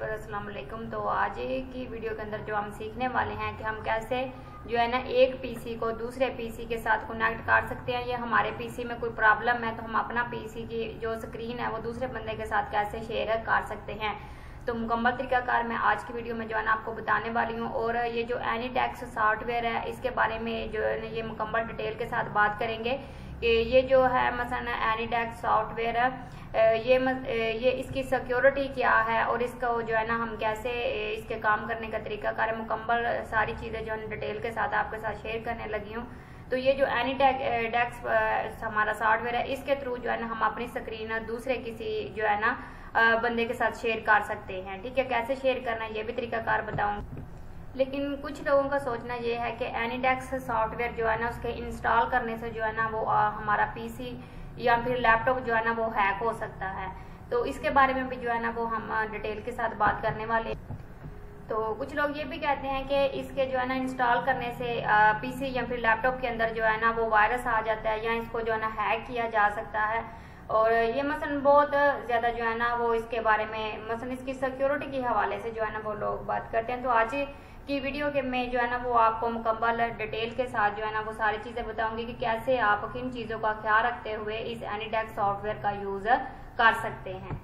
वालेकुम। तो आज की वीडियो के अंदर जो हम सीखने वाले हैं कि हम कैसे जो है ना एक पीसी को दूसरे पीसी के साथ कनेक्ट कर सकते हैं। या हमारे पीसी में कोई प्रॉब्लम है तो हम अपना पीसी की जो स्क्रीन है वो दूसरे बंदे के साथ कैसे शेयर कर सकते हैं। तो मुकम्मल तरीकाकार मैं आज की वीडियो में जो है ना आपको बताने वाली हूँ और ये जो एनीटेक्स सॉफ्टवेयर है, इसके बारे में जो है ना ये मुकम्मल डिटेल के साथ बात करेंगे। ये जो है मसला एनीटेक्स सॉफ्टवेयर है ये ये इसकी सिक्योरिटी क्या है और इसका जो है ना हम कैसे इसके काम करने का तरीका कार मुकम्मल सारी चीज़ें जो है डिटेल के साथ आपके साथ शेयर करने लगी हूँ। तो ये जो एनी डेक्स हमारा सॉफ्टवेयर है, इसके थ्रू जो है ना हम अपनी स्क्रीन दूसरे किसी जो है ना बंदे के साथ शेयर कर सकते हैं। ठीक है, कैसे शेयर करना है, ये भी तरीकाकार बताऊँ लेकिन कुछ लोगों का सोचना ये है कि एनीडेक्स सॉफ्टवेयर जो है ना उसके इंस्टॉल करने से जो है ना वो आ, हमारा पीसी या फिर लैपटॉप जो है ना वो हैक हो सकता है। तो इसके बारे में भी जो है ना वो हम डिटेल के साथ बात करने वाले तो कुछ लोग ये भी कहते हैं कि इसके जो है ना इंस्टॉल करने से पीसी या फिर लैपटॉप के अंदर जो है ना वो वायरस आ जाता है या इसको जो है ना हैक किया जा सकता है। और ये मसन बहुत ज़्यादा जो है ना वो इसके बारे में मसन इसकी सिक्योरिटी के हवाले से जो है ना वो लोग बात करते हैं। तो आज की वीडियो के में जो है ना वो आपको मुकम्मल डिटेल के साथ जो है ना वो सारी चीज़ें बताऊँगी कि कैसे आप किन चीज़ों का ख्याल रखते हुए इस एनीटेक सॉफ्टवेयर का यूज़ कर सकते हैं।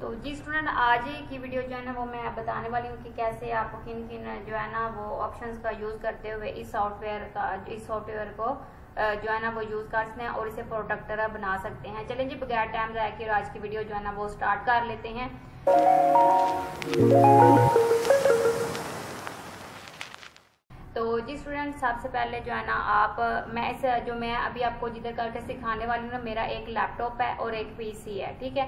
तो जी स्टूडेंट आज की वीडियो जो है ना वो मैं बताने वाली हूँ कि कैसे आप किन किन जो है ना वो ऑप्शन का यूज़ करते हुए इस सॉफ्टवेयर का, इस सॉफ्टवेयर को जो है ना वो यूज़ कर सकते हैं और इसे प्रोडक्टर बना सकते हैं। चलें जी, बगैर टाइम कि आज की वीडियो जो है ना वो स्टार्ट कर लेते हैं। जी स्टूडेंट सबसे पहले जो है ना आप, मैं इस, जो मैं अभी आपको जिधर करके सिखाने वाली हूँ ना, मेरा एक लैपटॉप है और एक पीसी है, ठीक है?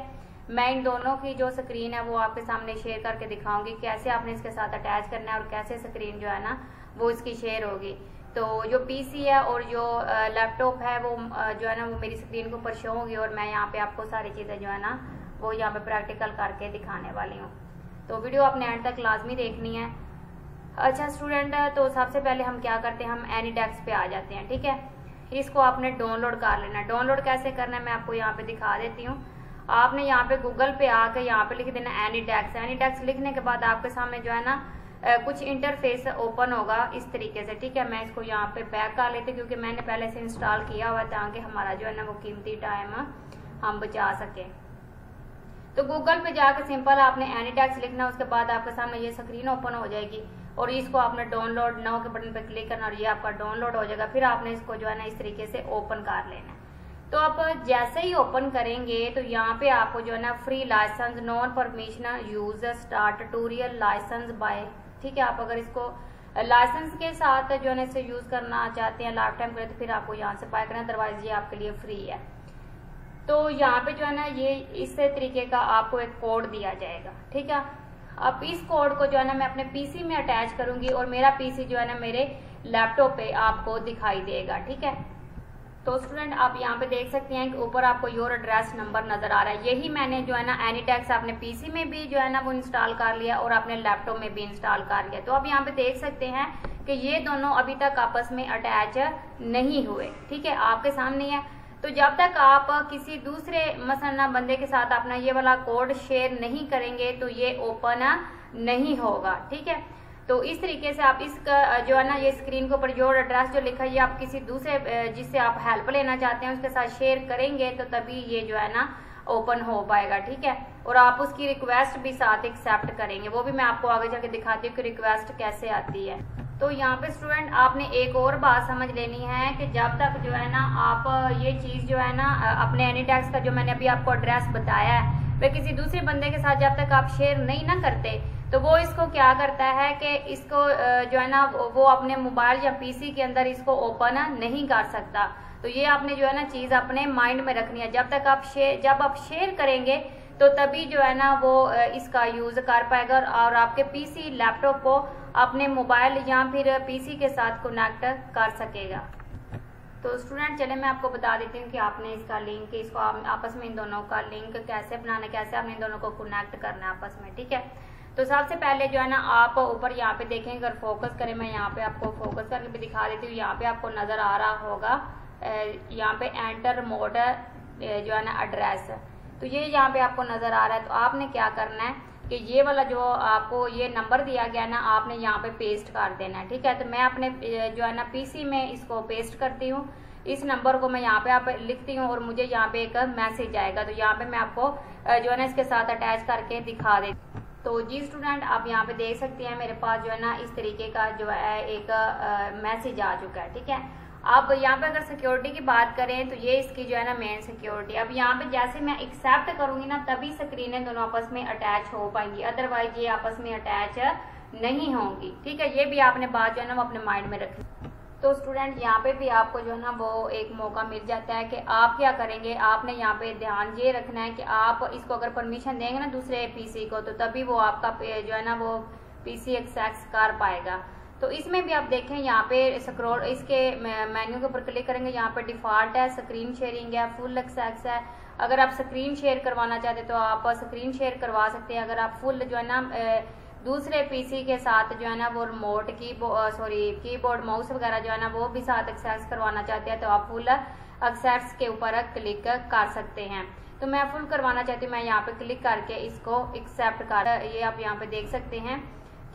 मैं इन दोनों की जो स्क्रीन है वो आपके सामने शेयर करके दिखाऊँगी, कैसे आपने इसके साथ अटैच करना है और कैसे स्क्रीन जो है ना वो इसकी शेयर होगी। तो जो पीसी है और जो लैपटॉप है वो जो है ना वो मेरी स्क्रीन के ऊपर शो होगी और मैं यहाँ पे आपको सारी चीज़ें जो है ना वो यहाँ पे प्रैक्टिकल करके दिखाने वाली हूँ। तो वीडियो आपने एंड तक लाजमी देखनी है। अच्छा स्टूडेंट तो सबसे पहले हम क्या करते हैं? हम एनी डेस्क पे आ जाते हैं, ठीक है? इसको आपने डाउनलोड कर लेना। डाउनलोड कैसे करना है, मैं आपको यहाँ पे दिखा देती हूँ। आपने यहाँ पे गूगल पे आके यहाँ पे लिख देना एनी डेस्क एनी डेस्क लिखने के बाद आपके सामने जो है ना कुछ इंटरफेस ओपन होगा इस तरीके से, ठीक है? मैं इसको यहाँ पे बैक कर लेती हूँ, क्योंकि मैंने पहले से इंस्टॉल किया हुआ ताकि हमारा जो है ना वो कीमती टाइम हम बचा सके। तो गूगल पे जाकर सिंपल आपने एनी डेस्क लिखना, उसके बाद आपके सामने ये स्क्रीन ओपन हो जाएगी। और इसको आपने डाउनलोड नाउ के बटन पर क्लिक करना और ये आपका डाउनलोड हो जाएगा, फिर आपने इसको जो है ना इस तरीके से ओपन कर लेना है। तो आप जैसे ही ओपन करेंगे तो यहाँ पे आपको जो है ना free licence non permission use start trial licence buy ठीक है, आप अगर इसको लाइसेंस के साथ जो है ना इसे यूज़ करना चाहते हैं लाइफ टाइम करें तो फिर आपको यहाँ से पाए करना अदरवाइज़ ये आपके लिए फ्री है। तो यहाँ पे जो है ना ये, इस तरीके का आपको एक कोड दिया जाएगा, ठीक है? अब इस कोड को जो है ना मैं अपने पीसी में अटैच करूँगी और मेरा पीसी जो है ना मेरे लैपटॉप पे आपको दिखाई देगा, ठीक है? तो स्टूडेंट आप यहाँ पे देख सकते हैं कि ऊपर आपको योर एड्रेस नंबर नज़र आ रहा है। यही मैंने जो है ना एनी टैक्स अपने पीसी में भी जो है ना वो इंस्टॉल कर लिया और अपने लैपटॉप में भी इंस्टॉल कर लिया। तो आप यहाँ पे देख सकते हैं कि ये दोनों अभी तक आपस में अटैच नहीं हुए, ठीक है? आपके सामने है। तो जब तक आप किसी दूसरे मसलना बंदे के साथ अपना ये वाला कोड शेयर नहीं करेंगे तो ये ओपन नहीं होगा, ठीक है? तो इस तरीके से आप इस जो है ना, ये स्क्रीन के ऊपर जो एड्रेस जो लिखा है आप किसी दूसरे जिससे आप हेल्प लेना चाहते हैं, उसके साथ शेयर करेंगे तो तभी ये जो है ना ओपन हो पाएगा, ठीक है? और आप उसकी रिक्वेस्ट भी साथ एक्सेप्ट करेंगे। वो भी मैं आपको आगे जाके दिखाती हूँ कि रिक्वेस्ट कैसे आती है। तो यहाँ पे स्टूडेंट आपने एक और बात समझ लेनी है कि जब तक जो है ना आप ये चीज़ जो है ना अपने एनी टैक्स का जो मैंने अभी आपको एड्रेस बताया है वह किसी दूसरे बंदे के साथ जब तक आप शेयर नहीं ना करते तो वो इसको क्या करता है कि इसको जो है ना, वो अपने मोबाइल या पीसी के अंदर इसको ओपन नहीं कर सकता। तो ये आपने जो है ना चीज़ अपने माइंड में रखनी है। जब तक आप शेयर जब आप शेयर करेंगे तो तभी जो है ना वो इसका यूज़ कर पाएगा और आपके पीसी लैपटॉप को अपने मोबाइल या फिर पीसी के साथ कनेक्ट कर सकेगा। तो स्टूडेंट चले मैं आपको बता देती हूँ कि आपने इसका लिंक इसको आपस में इन दोनों का लिंक कैसे बनाना, कैसे आपने इन दोनों को कनेक्ट करना है आपस में, ठीक है? तो सबसे पहले जो है ना आप ऊपर यहाँ पे देखें, अगर फोकस करें, मैं यहाँ पे आपको फोकस करके भी दिखा देती हूँ। यहाँ पे आपको नज़र आ रहा होगा यहाँ पे एंटर मोड जो है ना एड्रेस तो ये यहाँ पे आपको नज़र आ रहा है तो आपने क्या करना है कि ये वाला जो आपको ये नंबर दिया गया ना, आपने यहाँ पे पेस्ट कर देना है, ठीक है? तो मैं अपने जो है ना पीसी में इसको पेस्ट करती हूँ। इस नंबर को मैं यहाँ पे आप लिखती हूँ और मुझे यहाँ पे एक मैसेज आएगा। तो यहाँ पे मैं आपको जो है ना, इसके साथ अटैच करके दिखा देती तो जी स्टूडेंट आप यहाँ पे देख सकते हैं, मेरे पास जो है ना, इस तरीके का जो है एक मैसेज आ चुका है, ठीक है? अब यहाँ पे अगर सिक्योरिटी की बात करें तो ये इसकी जो है ना मेन सिक्योरिटी अब यहाँ पे जैसे मैं एक्सेप्ट करूँगी ना, तभी स्क्रीनें दोनों आपस में अटैच हो पाएँगी। अदरवाइज़ ये आपस में अटैच नहीं होंगी। ठीक है, ये भी आपने बात जो है ना, वो अपने माइंड में रखी। तो स्टूडेंट यहाँ पे भी आपको जो है ना, वो एक मौका मिल जाता है कि आप क्या करेंगे? आपने यहाँ पे ध्यान ये रखना है कि आप इसको अगर परमिशन देंगे ना दूसरे पीसी को तो तभी वो आपका जो है ना, वो पीसी एक्सेस कर पाएगा। तो इसमें भी आप देखें, यहाँ पे स्क्रोल इसके मेन्यू के ऊपर क्लिक करेंगे, यहाँ पे डिफ़ॉल्ट है स्क्रीन शेयरिंग है फुल एक्सेस है। अगर आप स्क्रीन शेयर करवाना चाहते तो आप स्क्रीन शेयर करवा सकते हैं। अगर आप फुल जो है ना दूसरे पीसी के साथ जो है ना, वो रिमोट की सॉरी कीबोर्ड माउस वगैरह जो है ना, वो भी साथ एक्सेस करवाना चाहते हैं तो आप फुल एक्सेस के ऊपर क्लिक कर सकते हैं। तो मैं फुल करवाना चाहती हूँ, मैं यहाँ पे क्लिक करके इसको एक्सेप्ट कर, ये आप यहाँ पे देख सकते हैं।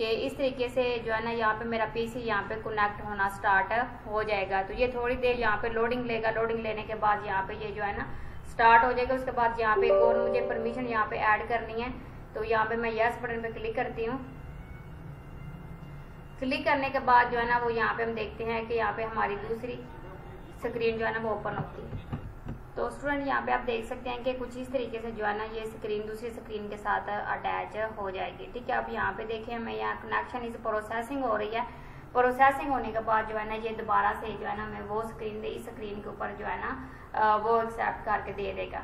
कि इस तरीके से जो है ना, यहाँ पे मेरा पीसी यहाँ पे कनेक्ट होना स्टार्ट हो जाएगा। तो ये थोड़ी देर यहाँ पे लोडिंग लेगा। लोडिंग लेने के बाद यहाँ पे ये जो है ना स्टार्ट हो जाएगा। उसके बाद यहाँ पे एक और मुझे परमिशन यहाँ पे ऐड करनी है। तो यहाँ पे मैं यस बटन पे क्लिक करती हूँ। क्लिक करने के बाद जो है ना, वो यहाँ पे हम देखते हैं कि यहाँ पे हमारी दूसरी स्क्रीन जो है ना, वो ओपन होती है। तो स्टूडेंट यहाँ पे आप देख सकते हैं कि कुछ इस तरीके से जो है ना ये स्क्रीन दूसरी स्क्रीन के साथ अटैच हो जाएगी। ठीक है, अब यहाँ पे देखें हमें यहाँ कनेक्शन इस प्रोसेसिंग हो रही है। प्रोसेसिंग होने के बाद जो है ना ये दोबारा से जो है ना हमें वो स्क्रीन इस स्क्रीन के ऊपर जो है ना वो एक्सेप्ट करके दे देगा।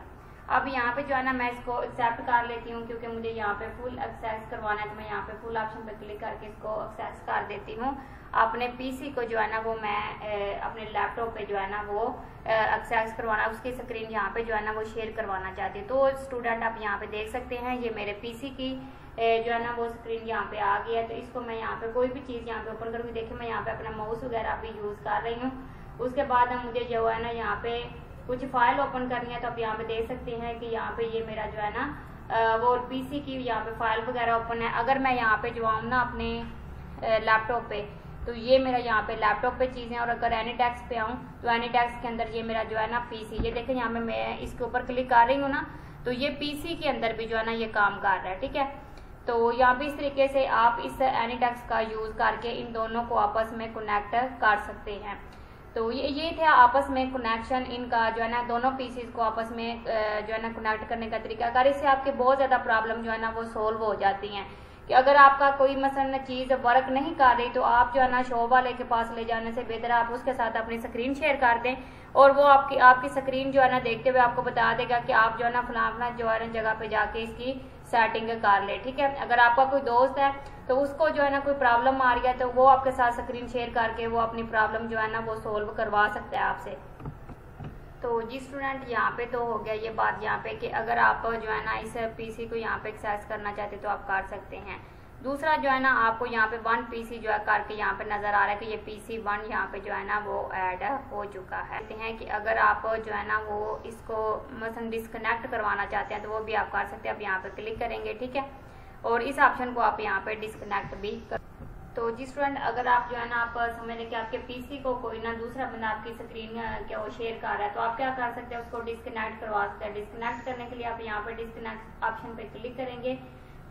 अब यहाँ पे जो है ना, मैं इसको एक्सेप्ट कर लेती हूँ क्योंकि मुझे यहाँ पे फुल एक्सेस करवाना है तो मैं यहाँ पे फुल ऑप्शन पे क्लिक करके इसको एक्सेस कर देती हूँ। अपने पीसी को जो है ना, वो मैं अपने लैपटॉप पे जो है ना, वो एक्सेस करवाना, उसकी स्क्रीन यहाँ पे जो है ना, वो शेयर करवाना चाहती हूँ। तो स्टूडेंट आप यहाँ पे देख सकते हैं, ये मेरे पीसी की जो है ना, वो स्क्रीन यहाँ पे आ गई है। तो इसको मैं यहाँ पे कोई भी चीज़ यहाँ पे ओपन करूँगी। देखिए, मैं यहाँ पे अपना माउस वगैरह भी यूज़ कर रही हूँ। उसके बाद मुझे जो है ना, यहाँ पे कुछ फ़ाइल ओपन करनी है तो आप यहाँ पे देख सकते हैं कि यहाँ पे ये मेरा जो है ना वो पीसी की यहाँ पे फ़ाइल वगैरह ओपन है। अगर मैं यहाँ पे जो आऊँ ना अपने लैपटॉप पे तो ये मेरा यहाँ पे लैपटॉप पे चीज़ें और अगर एनी टैक्स पे आऊँ तो एनी टैक्स के अंदर ये मेरा जो है ना पीसी ये देखें यहाँ पे मैं इसके ऊपर क्लिक कर रही हूँ ना तो ये पीसी के अंदर भी जो है ना ये काम कर रहा है, ठीक है? तो यहाँ पे इस तरीके से आप इस एनी टैक्स का यूज़ करके इन दोनों को आपस में कनेक्ट कर सकते हैं। तो ये ये थे आपस में कनेक्शन इनका जो है ना, दोनों पीसीज को आपस में जो है ना कनेक्ट करने का तरीका। अगर इससे आपके बहुत ज़्यादा प्रॉब्लम जो है ना, वो सोल्व हो जाती हैं। कि अगर आपका कोई मसलन चीज़ वर्क नहीं कर रही तो आप जो है ना शो वाले के पास ले जाने से बेहतर आप उसके साथ अपनी स्क्रीन शेयर कर दें और वो आपकी आपकी स्क्रीन जो है ना, देखते हुए आपको बता देगा कि आप जो है ना फला फला जो है ना, जगह पे जाके इसकी सेटिंग कर ले, ठीक है? अगर आपका कोई दोस्त है तो उसको जो है ना कोई प्रॉब्लम आ रही है तो वो आपके साथ स्क्रीन शेयर करके वो अपनी प्रॉब्लम जो है ना वो सोल्व करवा सकता है आपसे। तो जी स्टूडेंट यहाँ पे तो हो गया ये बात यहाँ पे कि अगर आप जो है ना इस पीसी को यहाँ पे एक्सेस करना चाहते तो आप कर सकते हैं। दूसरा जो है ना, आपको यहाँ पे वन पीसी जो है करके यहाँ पे नज़र आ रहा है कि ये पीसी वन यहाँ पे जो है ना, वो ऐड हो चुका है। कहते हैं कि अगर आप जो है ना, वो इसको मतलब डिस्कनेक्ट करवाना चाहते हैं तो वो भी आप कर सकते हैं। आप यहाँ पे क्लिक करेंगे, ठीक है? और इस ऑप्शन को आप यहाँ पे डिस्कनेक्ट भी कर तो जी स्टूडेंट अगर आप जो है ना, आप समझ लें कि आपके पीसी को कोई ना, दूसरा बंदा आपकी स्क्रीन क्या वो शेयर कर रहा है तो आप क्या कर सकते हैं, उसको डिस्कनेक्ट करवा सकते हैं। डिस्कनेक्ट करने के लिए आप यहाँ पे डिस्कनेक्ट ऑप्शन पे क्लिक करेंगे।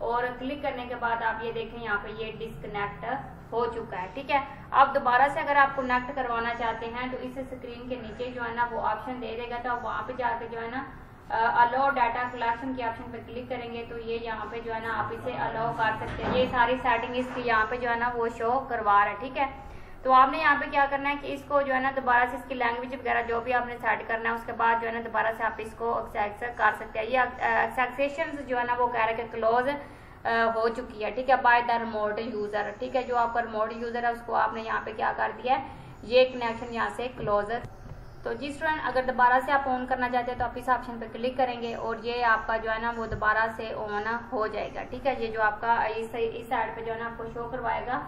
और क्लिक करने के बाद आप ये देखें, यहाँ पे ये डिस्कनेक्ट हो चुका है, ठीक है? आप दोबारा से अगर आप कनेक्ट करवाना चाहते हैं तो इस स्क्रीन के नीचे जो है ना, वो ऑप्शन दे देगा तो आप वहाँ पे जाकर जो है ना अलाउ डाटा कलेक्शन के ऑप्शन पे क्लिक करेंगे तो ये यहाँ पे जो है ना, आप इसे अलाउ कर सकते हैं। ये सारी सेटिंग इसकी यहाँ पे जो है ना, वो शो करवा रहा है, ठीक है? तो आपने यहाँ पे क्या करना है कि इसको जो है ना दोबारा से इसकी लैंग्वेज वगैरह जो भी आपने सेट करना है, उसके बाद जो है ना दोबारा से आप इसको कर सकते हैं। ये एक्सेक्सेशन जो है ना वो कह रहे हैं क्लोज हो चुकी है, ठीक है? बाय द रिमोट यूज़र ठीक है? जो आपका रिमोट यूज़र है, उसको आपने यहाँ पे क्या कर दिया है? ये कनेक्शन यहाँ से क्लोजर तो जी स्टूडेंट अगर दोबारा से आप ऑन करना चाहते हैं तो आप इस ऑप्शन पर क्लिक करेंगे और ये आपका जो है ना वो दोबारा से ऑन हो जाएगा, ठीक है? ये जो आपका, इस इस साइड पे जो है ना आपको शो करवाएगा।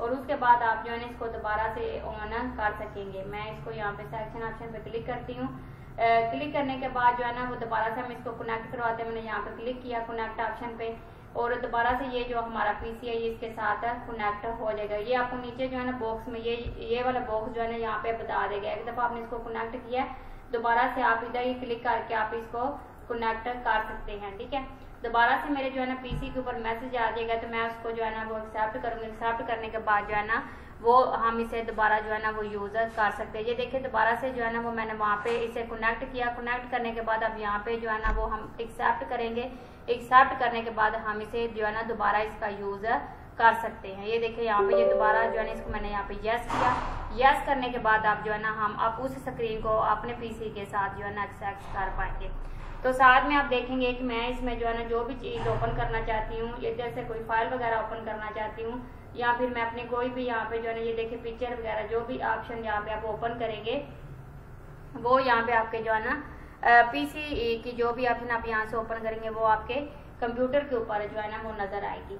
और उसके बाद आप जो है इसको दोबारा से ऑन कर सकेंगे। मैं इसको यहाँ पे सेक्शन ऑप्शन पे क्लिक करती हूँ। क्लिक करने के बाद जो है ना वो दोबारा से हम इसको कनेक्ट करवाते हैं। मैंने यहाँ पे क्लिक किया कनेक्ट ऑप्शन पे और दोबारा से ये जो हमारा पीसी है, ये इसके साथ कनेक्ट हो जाएगा। ये आपको नीचे जो है ना बॉक्स में ये ये वाला बॉक्स जो है ना यहाँ पे बता देगा एक दफ़ा आपने इसको कनेक्ट किया, दोबारा से आप इधर ही क्लिक करके आप इसको कनेक्ट कर सकते हैं, ठीक है? दोबारा से मेरे जो है ना पीसी के ऊपर मैसेज आ जाएगा तो मैं उसको जो है ना वो एक्सेप्ट करूँगी एक्सेप्ट करने के बाद जो है ना वो हम इसे दोबारा जो है ना वो यूज़ कर सकते हैं ये देखिए दोबारा से जो है ना वो मैंने वहाँ पे इसे कनेक्ट किया कनेक्ट करने के बाद अब यहाँ पे जो है ना वो हम एक्सेप्ट करेंगे एक्सेप्ट करने के बाद हम इसे जो है ना दोबारा इसका यूज़ कर सकते हैं ये देखिए यहाँ पे ये दोबारा जो है ना इसको मैंने यहाँ पे यस किया यस करने के बाद आप जो है ना हम अब उस स्क्रीन को अपने पीसी के साथ जो है ना एक्सेस कर पाएँगे तो साथ में आप देखेंगे कि मैं इसमें जो है ना, जो भी चीज़ ओपन करना चाहती हूँ, या जैसे कोई फ़ाइल वगैरह ओपन करना चाहती हूँ, या फिर मैं अपने कोई भी यहाँ पे जो है ना, ये देखिए पिक्चर वगैरह, जो भी ऑप्शन यहाँ पे आप ओपन करेंगे, वो यहाँ पे आपके जो है ना पीसी की जो भी ऑप्शन आप यहाँ से ओपन करेंगे, वो आपके कंप्यूटर के ऊपर जो है ना, वो नज़र आएगी।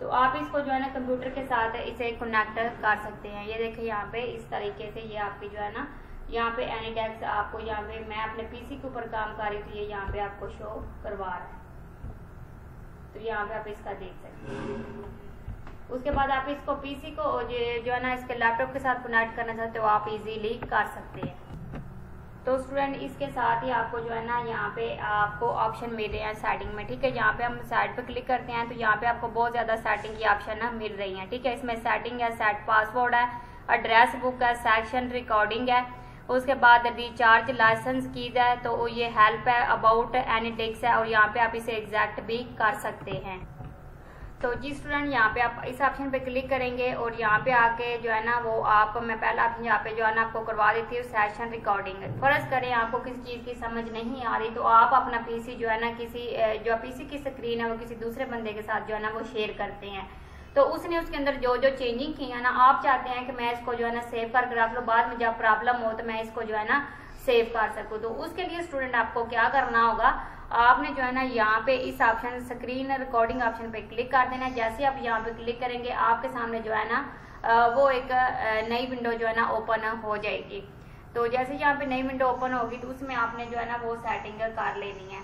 तो आप इसको जो है ना कंप्यूटर के साथ इसे कनेक्ट कर सकते हैं। ये देखिए यहाँ पे इस तरीके से ये आपकी जो है ना यहाँ पे एनी टैक्स आपको यहाँ पे, मैं अपने पीसी के ऊपर काम कर रही थी, ये यहाँ पे आपको शो करवा रहा है। तो यहाँ पे आप इसका देख सकते हैं। उसके बाद आप इसको पीसी को जो है ना, इसके लैपटॉप के साथ कनेक्ट करना चाहते हो, आप इजीली कर सकते हैं। तो स्टूडेंट इसके साथ ही आपको जो है ना, यहाँ पे आपको ऑप्शन मिल रहे हैं सेटिंग में, ठीक है? यहाँ पे हम साइड पे क्लिक करते हैं तो यहाँ पे आपको बहुत ज़्यादा सेटिंग की ऑप्शन ना मिल रही है, ठीक है? इसमें सेटिंग है सेट पासवर्ड है एड्रेस बुक है सेक्शन रिकॉर्डिंग है। उसके बाद रिचार्ज लाइसेंस की जाए तो ये हेल्प है अबाउट एनी टेक्स है, और यहाँ पे आप इसे एग्जैक्ट भी कर सकते हैं। तो जी स्टूडेंट यहाँ पे आप इस ऑप्शन पे क्लिक करेंगे, और यहाँ पे आके जो है ना, वो आप, मैं पहला ऑप्शन यहाँ पे जो है ना, आपको करवा देती हूँ सेशन रिकॉर्डिंग फ़र्ज़ करें, आपको किसी चीज़ की समझ नहीं आ रही तो आप अपना पीसी जो है ना, किसी जो पीसी की स्क्रीन है, वो किसी दूसरे बंदे के साथ जो है ना, वो शेयर करते हैं। तो उसने उसके अंदर जो जो चेंजिंग की है ना, आप चाहते हैं कि मैं इसको जो है ना सेव करके रख लो बाद में जब प्रॉब्लम हो तो मैं इसको जो है ना सेव कर सकूँ। तो उसके लिए स्टूडेंट आपको क्या करना होगा, आपने जो है ना यहाँ पे इस ऑप्शन स्क्रीन रिकॉर्डिंग ऑप्शन पे क्लिक कर देना जैसे आप यहाँ पे क्लिक करेंगे, आपके सामने जो है ना वो एक नई विंडो जो है ना ओपन हो जाएगी। तो जैसे यहाँ पे नई विंडो ओपन होगी तो उसमें आपने जो है ना वो सेटिंग कर लेनी है।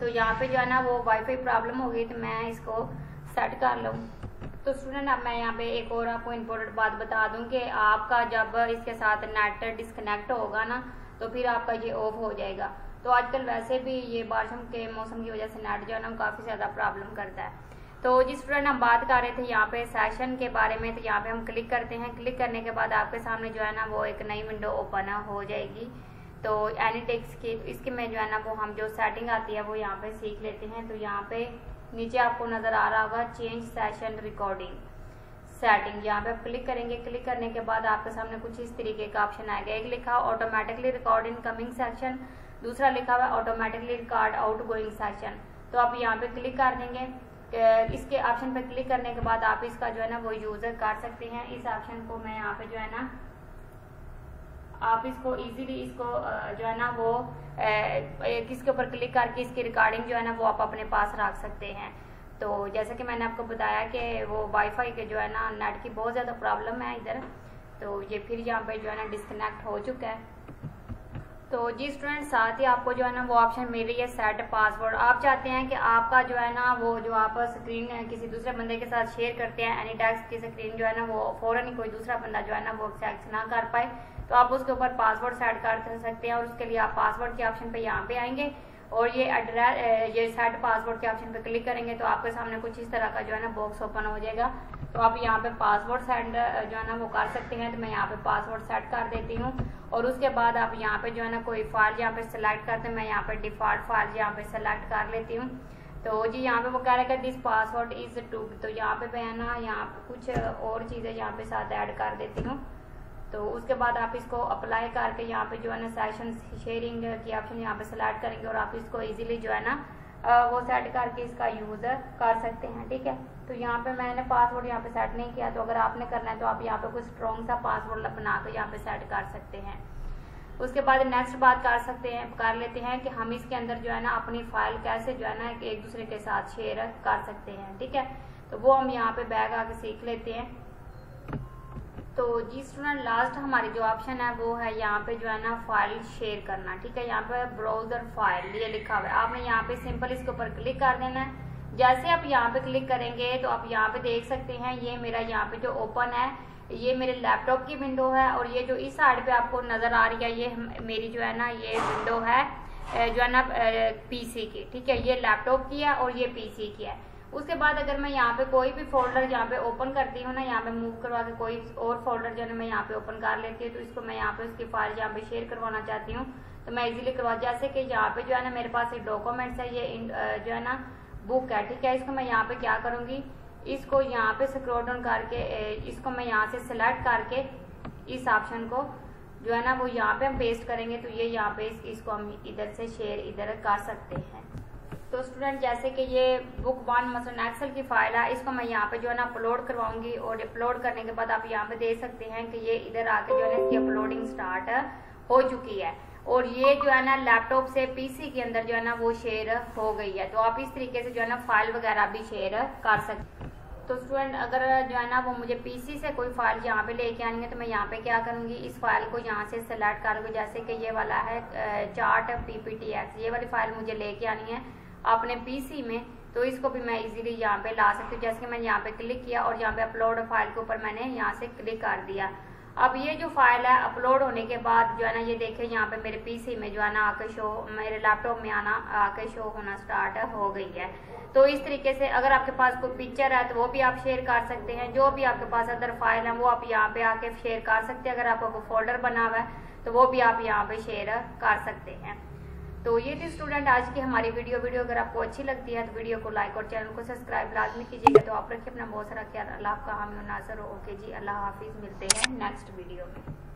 तो यहाँ पे जो है ना वो वाईफाई प्रॉब्लम होगी तो मैं इसको सेट कर लूँ। तो स्टूडेंट अब मैं यहाँ पे एक और आपको इम्पोर्टेंट बात बता दूँ कि आपका जब इसके साथ नेट डिस्कनेक्ट होगा ना तो फिर आपका ये ऑफ़ हो जाएगा। तो आजकल वैसे भी ये बारिश के मौसम की वजह से नेट जो है ना काफ़ी ज़्यादा प्रॉब्लम करता है। तो जिस स्टूडेंट हम बात कर रहे थे यहाँ पे सेशन के बारे में तो यहाँ पे हम क्लिक करते हैं। क्लिक करने के बाद आपके सामने जो है ना, वो एक नई विंडो ओपन हो जाएगी। तो एनीटेक्स की, इसके में जो है ना, वो हम जो सेटिंग आती है, वो यहाँ पे सीख लेते हैं। तो यहाँ पे नीचे आपको नज़र आ रहा होगा चेंज सेशन रिकॉर्डिंग सेटिंग यहाँ पे आप क्लिक करेंगे क्लिक करने के बाद आपके सामने कुछ इस तरीके का ऑप्शन आएगा। एक लिखा automatically record incoming section दूसरा लिखा हुआ automatically record outgoing section तो आप यहाँ पे क्लिक कर देंगे। इसके ऑप्शन पे क्लिक करने के बाद आप इसका जो है ना, वो यूज़र कर सकते हैं। इस ऑप्शन को मैं यहाँ पे जो है ना, आप इसको इजीली इसको जो है ना, वो किसके ऊपर क्लिक करके इसकी रिकॉर्डिंग जो है ना, वो आप अपने पास रख सकते हैं। तो जैसे कि मैंने आपको बताया कि वो वाईफाई के जो है ना नेट की बहुत ज़्यादा प्रॉब्लम है इधर। तो ये फिर यहाँ पे जो है ना डिस्कनेक्ट हो चुका है। तो जी स्टूडेंट साथ ही आपको जो है ना, वो ऑप्शन मिल रही है सेट पासवर्ड आप चाहते हैं कि आपका जो है ना, वो जो आप स्क्रीन किसी दूसरे बंदे के साथ शेयर करते हैं एनी टैक्स की स्क्रीन जो है ना, वो फ़ौरन ही कोई दूसरा बंदा जो है ना, वो एक्सेस ना कर पाए। तो आप उसके ऊपर पासवर्ड सेट कर सकते हैं और उसके लिए आप पासवर्ड के ऑप्शन पे यहाँ पे आएँगे और ये एड्रेस ये सेट पासवर्ड के ऑप्शन पे क्लिक करेंगे तो आपके सामने कुछ इस तरह का जो है ना बॉक्स ओपन हो जाएगा तो आप यहाँ पे पासवर्ड सेट जो है ना वो कर सकते हैं तो मैं यहाँ पे पासवर्ड सेट कर देती हूँ और उसके बाद आप यहाँ पे जो है ना कोई फ़ाइल यहाँ पे सिलेक्ट करते हैं मैं यहाँ पे डिफ़ॉल्ट फ़ाइल यहाँ पे सेलेक्ट कर लेती हूँ तो जी यहाँ पे वो कह रहे दिस पासवर्ड इज़ टू तो यहाँ पे मैं ना यहाँ पे कुछ और चीज़ें यहाँ पे साथ ऐड कर देती हूँ तो उसके बाद आप इसको अप्लाई करके यहाँ पे जो है ना सेशन शेयरिंग की ऑप्शन यहाँ पे सेलेक्ट करेंगे और आप इसको इजीली जो है ना वो सेट करके इसका यूज़ कर सकते हैं, ठीक है? तो यहाँ पे मैंने पासवर्ड यहाँ पे सेट नहीं किया तो अगर आपने करना है तो आप यहाँ पे कुछ स्ट्रॉन्ग सा पासवर्ड बना कर यहाँ पे सेट कर सकते हैं। उसके बाद नेक्स्ट बात कर सकते हैं, कर लेते हैं कि हम इसके अंदर जो है ना अपनी फ़ाइल कैसे जो है ना एक दूसरे के साथ शेयर कर सकते हैं, ठीक है? तो वो हम यहाँ पे बैग आके सीख लेते हैं। तो जी स्टूडेंट लास्ट हमारी जो ऑप्शन है, वो है यहाँ पे जो है ना फ़ाइल शेयर करना, ठीक है? यहाँ पे ब्राउज़र फ़ाइल ये लिखा हुआ है। आपने यहाँ पे सिंपल इसके ऊपर क्लिक कर देना है। जैसे आप यहाँ पे क्लिक करेंगे तो आप यहाँ पे देख सकते हैं, ये मेरा यहाँ पे जो ओपन है, ये मेरे लैपटॉप की विंडो है, और ये जो इस साइड पे आपको नज़र आ रही है, ये मेरी जो है ना, ये विंडो है जो है ना पीसी की, ठीक है? ये लैपटॉप की है, और ये पीसी की है। उसके बाद अगर मैं यहाँ पे कोई भी फोल्डर यहाँ पे ओपन करती हूँ ना, यहाँ पे मूव करवा के कोई और फोल्डर जो है मैं यहाँ पे ओपन कर लेती हूँ तो इसको मैं यहाँ पे उसकी फ़ाइल यहाँ पे शेयर करवाना चाहती हूँ तो मैं इजीली करवा, जैसे कि यहाँ पे जो है ना मेरे पास एक डॉक्यूमेंट्स है, ये जो है ना बुक है, ठीक है? इसको मैं यहाँ पे क्या करूँगी? इसको यहाँ पे स्क्रोल डाउन करके इसको मैं यहाँ से सिलेक्ट करके इस ऑप्शन को जो है ना वो यहाँ पे हम पेस्ट करेंगे तो ये यहाँ पे इसको हम इधर से शेयर इधर कर सकते हैं। तो स्टूडेंट जैसे कि ये बुक वन मसलन एक्सेल की फ़ाइल है, इसको मैं यहाँ पे जो है ना अपलोड करवाऊँगी और अपलोड करने के बाद आप यहाँ पे देख सकते हैं कि ये इधर आके जो है ना इसकी अपलोडिंग स्टार्ट हो चुकी है। और ये जो है ना लैपटॉप से पीसी के अंदर जो है ना वो शेयर हो गई है। तो आप इस तरीके से जो है ना फ़ाइल वगैरह भी शेयर कर सकते तो स्टूडेंट अगर जो है ना वो मुझे पीसी से कोई फ़ाइल यहाँ पे लेके आनी है तो मैं यहाँ पे क्या करूँगी? इस फ़ाइल को यहाँ से सेलेक्ट करूँगी। जैसे कि ये वाला है चार्ट पीपीटीएक्स ये वाली फ़ाइल मुझे लेके आनी है। अपने पीसी में तो इसको भी मैं इजीली यहाँ पे ला सकती हूँ। जैसे कि मैंने यहाँ पे क्लिक किया और यहाँ पे अपलोड फ़ाइल के ऊपर मैंने यहाँ से क्लिक कर दिया। अब ये जो फ़ाइल है अपलोड होने के बाद जो है ना, ये देखे यहाँ पे मेरे पीसी में जो है ना आके शो मेरे लैपटॉप में आना, आके शो होना स्टार्ट हो गई है। तो इस तरीके से अगर आपके पास कोई पिक्चर है तो वो भी आप शेयर कर सकते हैं। जो भी आपके पास अदर फ़ाइल है, वो आप यहाँ पे आके शेयर कर सकते हैं। अगर आपको फोल्डर बना हुआ है तो वो भी आप यहाँ पे शेयर कर सकते हैं। तो ये थी स्टूडेंट आज की हमारी वीडियो वीडियो अगर आपको अच्छी लगती है तो वीडियो को लाइक और चैनल को सब्सक्राइब लाजमी कीजिएगा। तो आप रखिए अपना बहुत सारा ख्याल। अल्लाह का हामी नाजर ओके जी, अल्लाह हाफिज़। मिलते हैं नेक्स्ट वीडियो में।